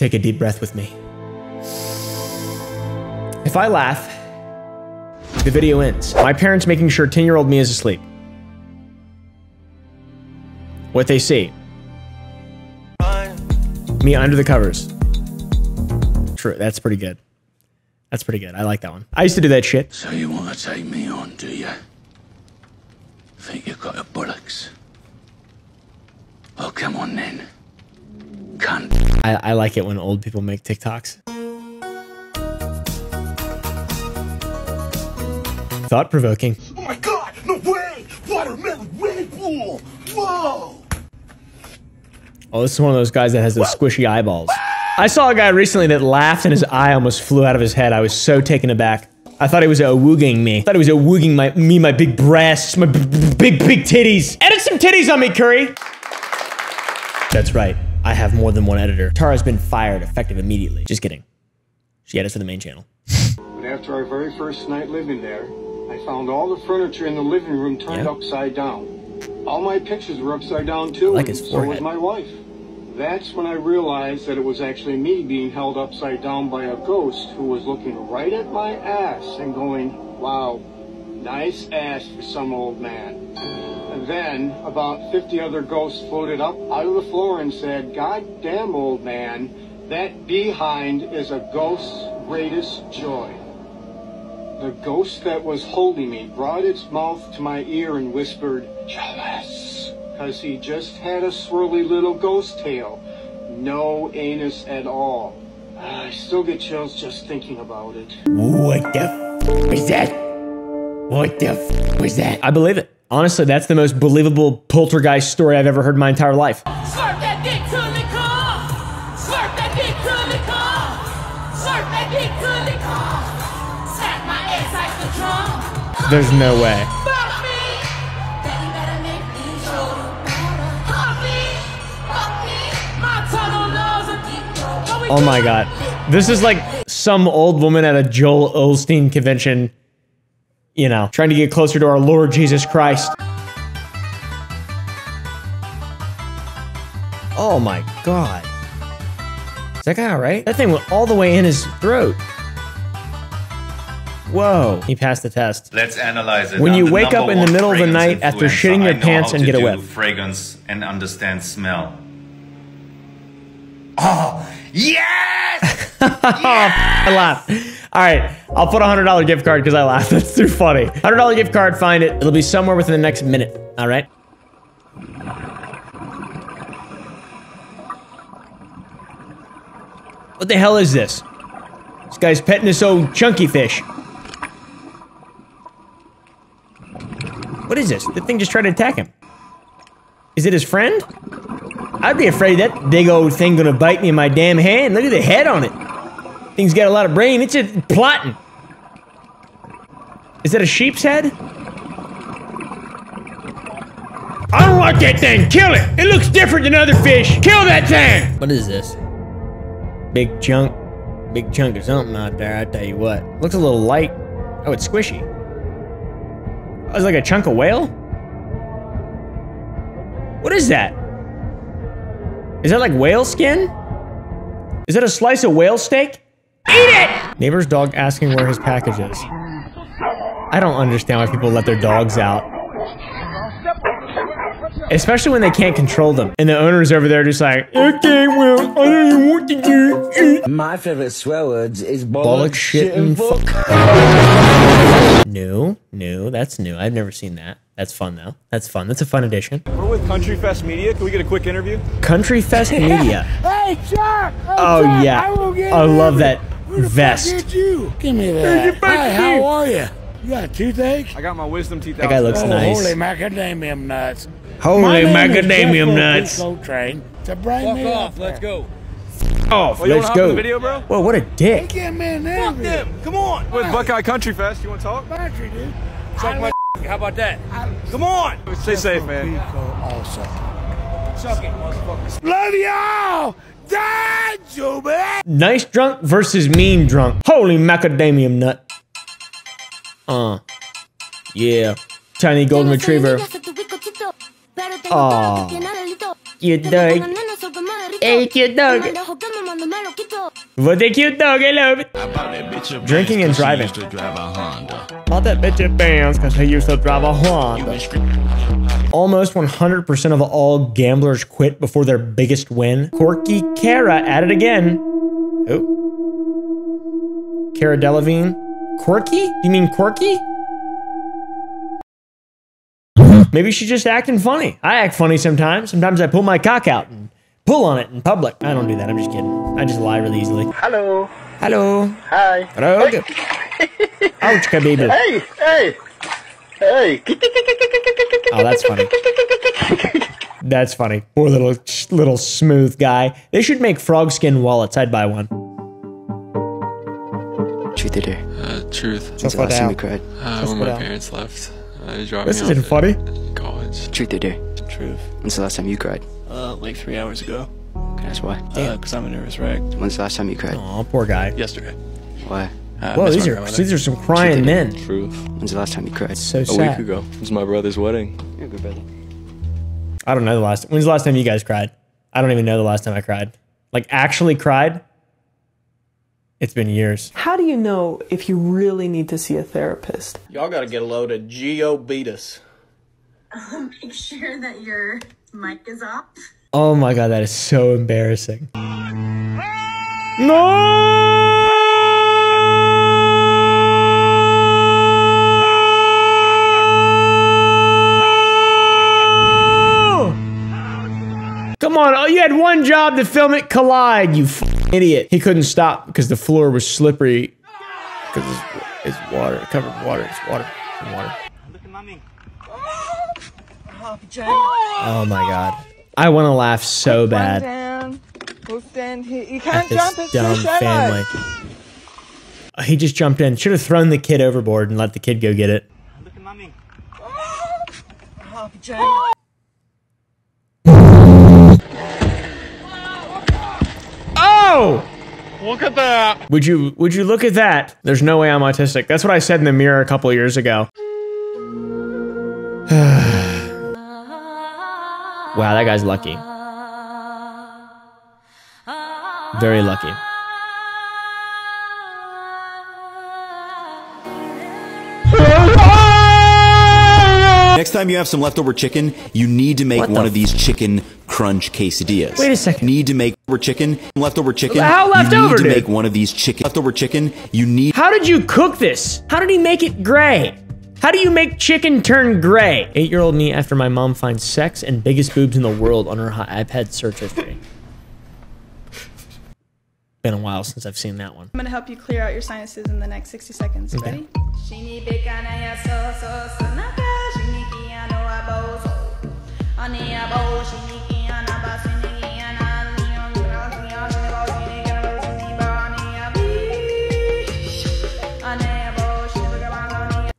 Take a deep breath with me. If I laugh, the video ends. My parents making sure 10 year old me is asleep. What they see me under the covers. True, that's pretty good. That's pretty good. I like that one. I used to do that shit. So you want to take me on, do you? Think you've got your bullocks? Well, come on then. Cunt. I, I like it when old people make TikToks. Thought provoking. Oh my god, no way! Watermelon Red Bull! Whoa! Oh, this is one of those guys that has those squishy eyeballs. I saw a guy recently that laughed and his eye almost flew out of his head. I was so taken aback. I thought he was a me. I thought he was a my me, my big breasts, my big, big titties. Edit some titties on me, Curry. That's right. I have more than one editor. Tara's been fired, effective immediately. Just kidding. She edits for the main channel. But after our very first night living there, I found all the furniture in the living room turned Yeah. upside down. All my pictures were upside down too, like his and so was forehead. my wife. That's when I realized that it was actually me being held upside down by a ghost who was looking right at my ass and going, wow, nice ass for some old man. And then about 50 other ghosts floated up out of the floor and said, God damn old man, that behind is a ghost's greatest joy. The ghost that was holding me brought its mouth to my ear and whispered, jealous, because he just had a swirly little ghost tail. No anus at all. I still get chills just thinking about it. What the f was that? What the f was that? I believe it. Honestly, that's the most believable poltergeist story I've ever heard in my entire life. There's no way. Fuck me. Daddy better make me show you better. Fuck me. Fuck me. My tunnel loves a deep throat. Oh my god. This is like some old woman at a Joel Osteen convention, you know, trying to get closer to our Lord Jesus Christ. Oh my god. Is that guy alright? That thing went all the way in his throat. Whoa. He passed the test. Let's analyze it. When you wake up in the middle of the night after shitting your pants and get a whip. Fragrance and understand smell. Oh, yes! I laugh. All right, I'll put a hundred dollar gift card because I laugh. That's too funny. Hundred dollar gift card. Find it. It'll be somewhere within the next minute. All right. What the hell is this? This guy's petting this old chunky fish. What is this? The thing just tried to attack him. Is it his friend? I'd be afraid that big old thing gonna bite me in my damn hand. Look at the head on it. Thing's got a lot of brain. It's just plotting. Is that a sheep's head? I don't like that thing. Kill it. It looks different than other fish. Kill that thing. What is this? Big chunk. Big chunk of something out there. I tell you what. Looks a little light. Oh, it's squishy. Oh, it's like a chunk of whale. What is that? Is that like whale skin? Is that a slice of whale steak? Eat it! Neighbor's dog asking where his package is. I don't understand why people let their dogs out. Especially when they can't control them. And the owner's over there just like, okay, well, I don't know what to do. My favorite swear words is Bollock bollock, shit shit, and and fuck. new, new, that's new. I've never seen that. That's fun though. That's fun. That's a fun addition. We're with Country Fest Media. Can we get a quick interview? Country Fest Media. Hey, Chuck! Hey, Oh Chuck, yeah. I, will get I love over. that Who the vest. Fuck did you? Give me that. Hey, how are you? You got toothache? I got my wisdom teeth That guy looks oh, nice. holy macadamia nuts. Holy My name is macadamia Jeff nuts. Go train to bring Fuck me off. up Let's go. Off. Oh, Let's wanna hop in go. the video, bro? Whoa, what a dick. Get Fuck them. Come on. With Buckeye Country Fest. You want to talk? Battery, dude. Suck my How about that? Come on. Stay safe, man. Also. Suck it, motherfucker. Love y'all! Die, Jubie! Nice drunk versus mean drunk. Holy macadamia nut. Uh. Yeah. Tiny golden retriever. Aw. Cute dog. Hey, cute dog. What they cute dog, I love it. Drinking and driving. Bought that bitch at Vans because he used to drive a Honda. Almost 100% of all gamblers quit before their biggest win. Corky Cara at it again. Oh. Cara Delevingne. Quirky? You mean quirky? Maybe she's just acting funny. I act funny sometimes. Sometimes I pull my cock out and pull on it in public. I don't do that. I'm just kidding. I just lie really easily. Hello. Hello. Hi. Hello. Ouch, baby. Hey, hey, hey. Oh, that's funny. That's funny. Poor little little smooth guy. They should make frog skin wallets. I'd buy one. Truth or dare? Uh, truth. When's the last time you cried? Uh, when my parents left. Uh, they dropped This me off isn't funny. at College. Truth or dare? Truth. When's the last time you cried? Uh, like three hours ago. Can I ask why? Uh, cause I'm a nervous wreck. When's the last time you cried? Oh, poor guy. Yesterday. Why? Uh, Whoa, these are these are some crying men. Truth. When's the last time you cried? So A sad. week ago. It was my brother's wedding. You're a good brother. I don't know the last. When's the last time you guys cried? I don't even know the last time I cried. Like actually cried. It's been years. How do you know if you really need to see a therapist? Y'all gotta get a load of Geo Beatus. Make sure that your mic is off. Oh my god, that is so embarrassing. No! Come on, oh, you had one job to film it collide, you idiot. He couldn't stop because the floor was slippery. Because it's, it's water, covered in water, it's water, it's water. Oh my god. I want to laugh so bad down. We'll stand here. You at can't this jump. It's dumb your family. He just jumped in. Should have thrown the kid overboard and let the kid go get it. Look at mommy. Oh, Oh! Look at that. Would you would you look at that? There's no way I'm autistic. That's what I said in the mirror a couple years ago. wow, that guy's lucky. Very lucky. Next time you have some leftover chicken, you need to make What one the of these chicken crunch quesadillas. Wait a second. Need to make leftover chicken, leftover chicken. How You leftover, need to dude? make one of these chicken leftover chicken. You need How did you cook this? How did he make it gray? How do you make chicken turn gray? Eight year old me after my mom finds sex and biggest boobs in the world on her iPad search history. Been a while since I've seen that one. I'm gonna help you clear out your sinuses in the next 60 seconds. Okay. Ready?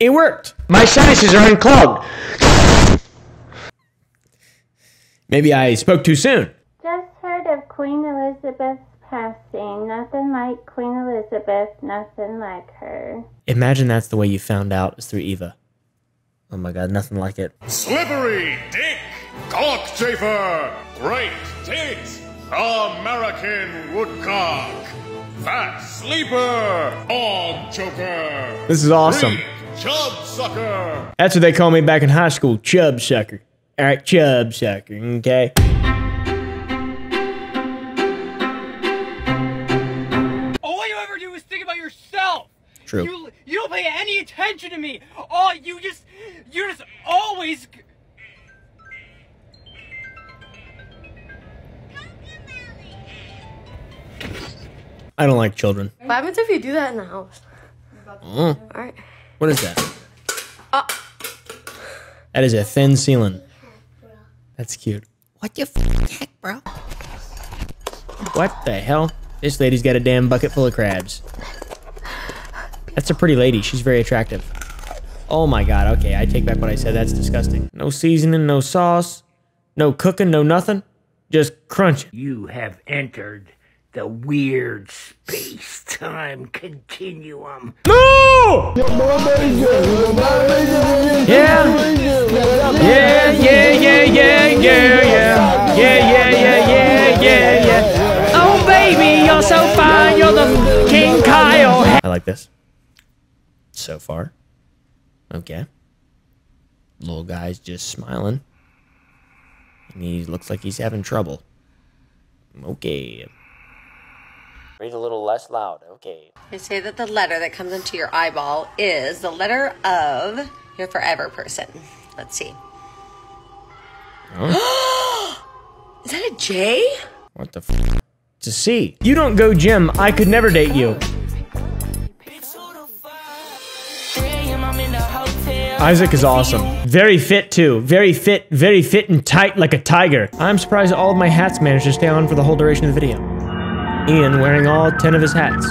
It worked. My sinuses are unclogged. Maybe I spoke too soon. Just heard of Queen Elizabeth's passing. Nothing like Queen Elizabeth, nothing like her. Imagine that's the way you found out is through Eva. Oh my god, nothing like it. Slippery Dick Cockchafer Great Tits American Woodcock Fat Sleeper Hog Choker This is awesome. Freak Chub Sucker That's what they call me back in high school, chub sucker. All right, chub sucker. Okay. All you ever do is think about yourself. True. You you don't pay any attention to me. All you just you're just always. I don't like children. What happens if you do that in the house? Mm. Alright. What is that? That is a thin ceiling. That's cute. What the heck, bro? What the hell? This lady's got a damn bucket full of crabs. That's a pretty lady. She's very attractive. Oh my god, okay, I take back what I said. That's disgusting. No seasoning, no sauce, no cooking, no nothing. Just crunch. You have entered the weird space time continuum. No! Yeah. Yeah, yeah, yeah, yeah, yeah, yeah. Yeah, yeah, yeah, yeah, yeah, yeah. Oh, baby, you're so fine. You're the King Kyle. I like this. So far. Okay. Little guy's just smiling. And he looks like he's having trouble. Okay. Read a little less loud. Okay. They say that the letter that comes into your eyeball is the letter of your forever person. Let's see. Oh. is that a J? What the f? It's a C. You don't go gym. I could never date you. Isaac is awesome. Very fit too. Very fit, very fit and tight like a tiger. I'm surprised all of my hats managed to stay on for the whole duration of the video. Ian wearing all 10 of his hats.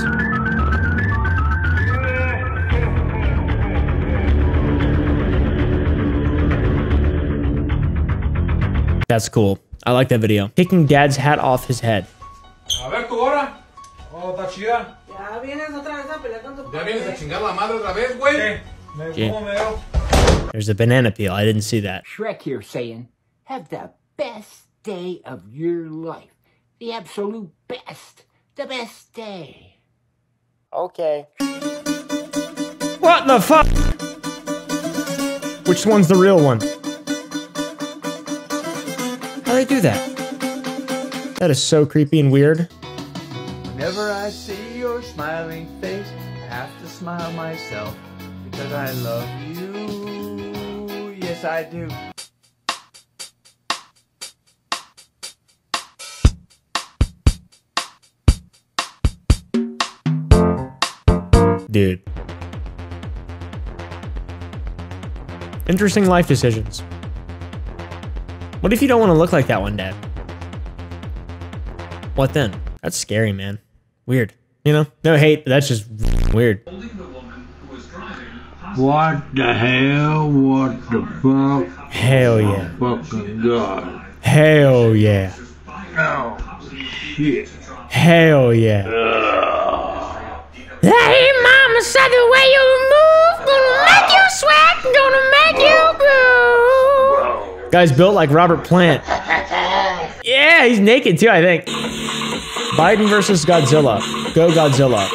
That's cool. I like that video. Taking dad's hat off his head. A ver tu hora. Oh, está chida. Ya vienes otra vez a pelear con tu Ya vienes a chingar la madre otra vez, güey. Yeah. ¿Cómo me veo? There's a banana peel. I didn't see that. Shrek here saying, have the best day of your life. The absolute best. The best day. Okay. What the fuck? Which one's the real one? How they do that? That is so creepy and weird. Whenever I see your smiling face, I have to smile myself because I love you. Yes, I do. Dude. Interesting life decisions. What if you don't want to look like that one day? What then? That's scary, man. Weird. You know? No hate, but that's just weird. What the hell? What the fuck? Hell yeah. Fucking God. Hell yeah. Oh, shit. Hell yeah. Hey, mama said the way you move gonna make you sweat, gonna make you groove. Guy's built like Robert Plant. Yeah, he's naked too, I think. Biden versus Godzilla. Go Godzilla.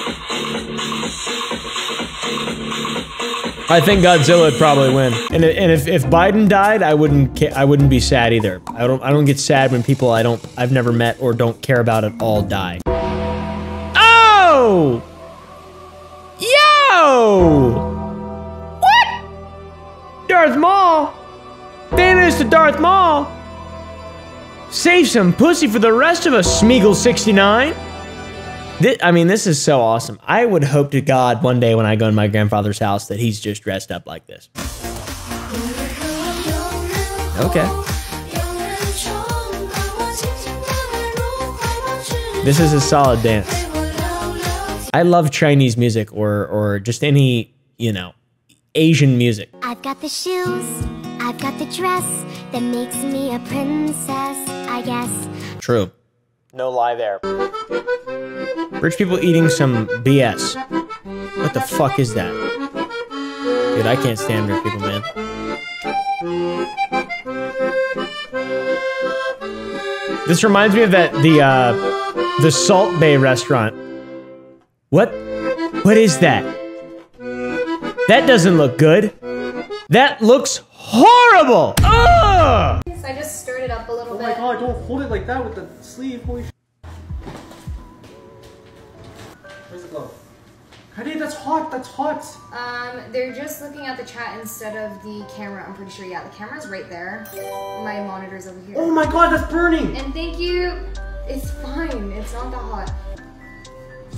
I think Godzilla would probably win. And, and if, if Biden died, I wouldn't I wouldn't be sad either. I don't I don't get sad when people I don't I've never met or don't care about at all die. Oh! What? Darth Maul? Thanos to Darth Maul? Save some pussy for the rest of us, Smeagol69. Thi- I mean, this is so awesome. I would hope to God one day when I go in my grandfather's house that he's just dressed up like this. Okay. This is a solid dance. I love Chinese music or or just any, you know, Asian music. I've got the shoes, I've got the dress that makes me a princess, I guess. True. No lie there. Rich people eating some BS. What the fuck is that? Dude, I can't stand rich people, man. This reminds me of that the uh the Salt Bae restaurant. What? What is that? That doesn't look good. That looks horrible. Ugh! So I just stirred it up a little Oh bit. Oh my god, don't hold it like that with the sleeve. Holy sh Where's the glove? Honey, that's hot. That's hot. Um, they're just looking at the chat instead of the camera. I'm pretty sure. Yeah, the camera's right there. My monitor's over here. Oh my god, that's burning. And thank you. It's fine. It's not that hot.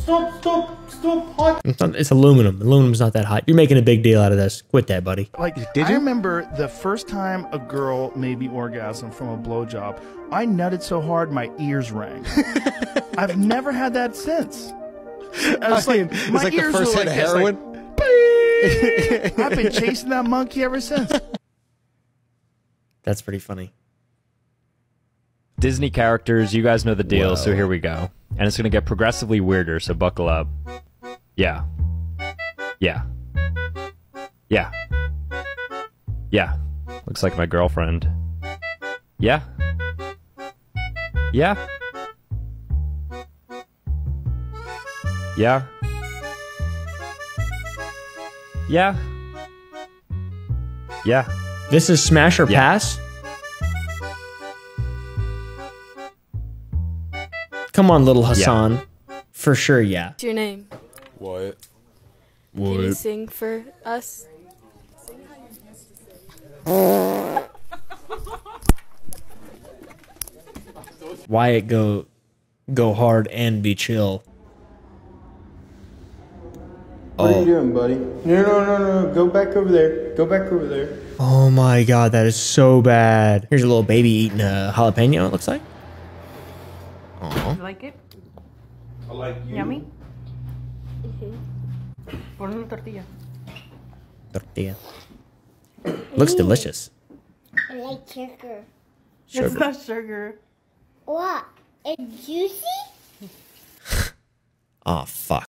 Stop, stop, stop, hot. It's, not, it's aluminum. Aluminum's not that hot. You're making a big deal out of this. Quit that, buddy. Like, did I remember the first time a girl made me orgasm from a blowjob. I nutted so hard my ears rang. I've never had that since. I was I like, mean, it's my like the ears first were hit like of this, like, I've been chasing that monkey ever since. That's pretty funny. Disney characters, you guys know the deal, so here we go. And it's gonna get progressively weirder, so buckle up. Yeah. Yeah. Yeah. Yeah. Looks like my girlfriend. Yeah. Yeah. Yeah. Yeah. Yeah. This is smash or pass? Come on, little Hassan. For sure, yeah. What's your name? What? Can you sing for us? Wyatt go go hard and be chill. What are Oh. you doing, buddy? No, no, no, no. Go back over there. Go back over there. Oh my god, that is so bad. Here's a little baby eating a jalapeno, it looks like. Aw. You like it? I like you. Yummy? Pon una tortilla. Tortilla. Looks delicious. I like sugar. Sugar. It's not sugar. What? It's juicy? Oh fuck.